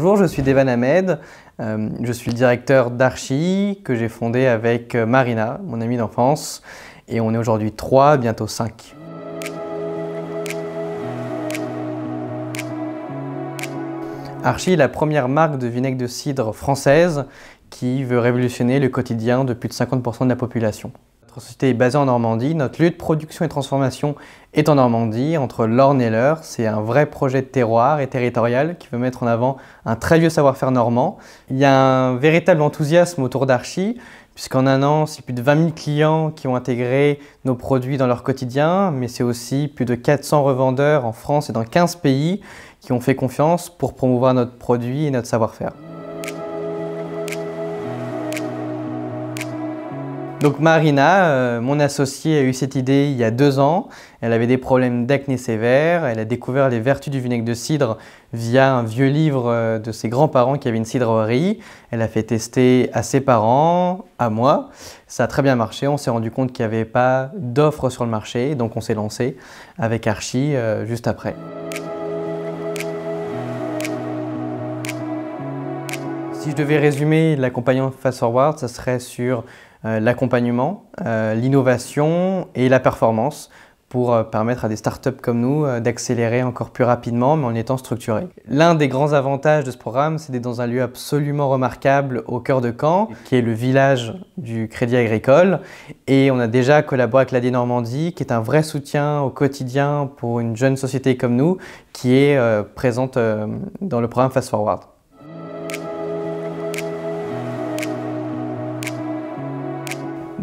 Bonjour, je suis Devan Ahmed. Euh, je suis le directeur d'Archie que j'ai fondé avec euh, Marina, mon amie d'enfance. Et on est aujourd'hui trois, bientôt cinq. Archie est la première marque de vinaigre de cidre française qui veut révolutionner le quotidien de plus de 50% de la population. Notre société est basée en Normandie. Notre lieu de production et transformation est en Normandie, entre l'Orne et l'Eure. C'est un vrai projet de terroir et territorial qui veut mettre en avant un très vieux savoir-faire normand. Il y a un véritable enthousiasme autour d'Archie, puisqu'en un an, c'est plus de 20 000 clients qui ont intégré nos produits dans leur quotidien, mais c'est aussi plus de 400 revendeurs en France et dans 15 pays qui ont fait confiance pour promouvoir notre produit et notre savoir-faire. Donc Marina, euh, mon associée, a eu cette idée il y a deux ans. Elle avait des problèmes d'acné sévère. Elle a découvert les vertus du vinaigre de cidre via un vieux livre euh, de ses grands-parents qui avait une cidrerie. Elle a fait tester à ses parents, à moi. Ça a très bien marché. On s'est rendu compte qu'il n'y avait pas d'offres sur le marché. Donc on s'est lancé avec Archie euh, juste après. Si je devais résumer l'accompagnement Fast Forward, ça serait sur l'accompagnement, euh, l'innovation et la performance pour euh, permettre à des startups comme nous d'accélérer encore plus rapidement, mais en étant structurés. L'un des grands avantages de ce programme, c'est d'être dans un lieu absolument remarquable au cœur de Caen, qui est le village du Crédit Agricole. Et on a déjà collaboré avec l'AD Normandie, qui est un vrai soutien au quotidien pour une jeune société comme nous, qui est présente dans le programme Fast Forward.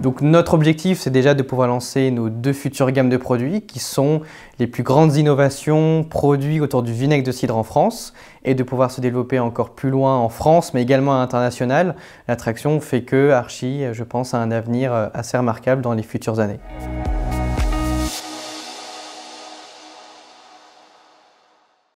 Donc notre objectif, c'est déjà de pouvoir lancer nos deux futures gammes de produits qui sont les plus grandes innovations produits autour du vinaigre de cidre en France et de pouvoir se développer encore plus loin en France mais également à l'international. L'attraction fait que Archie, je pense, a un avenir assez remarquable dans les futures années.